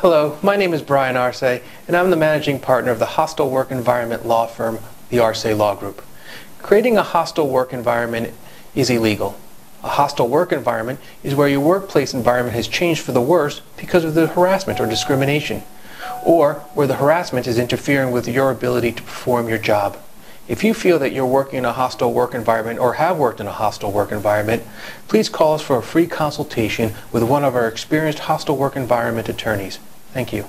Hello, my name is Bryan Arce, and I'm the managing partner of the hostile work environment law firm, the Arce Law Group. Creating a hostile work environment is illegal. A hostile work environment is where your workplace environment has changed for the worse because of the harassment or discrimination, or where the harassment is interfering with your ability to perform your job. If you feel that you're working in a hostile work environment or have worked in a hostile work environment, please call us for a free consultation with one of our experienced hostile work environment attorneys. Thank you.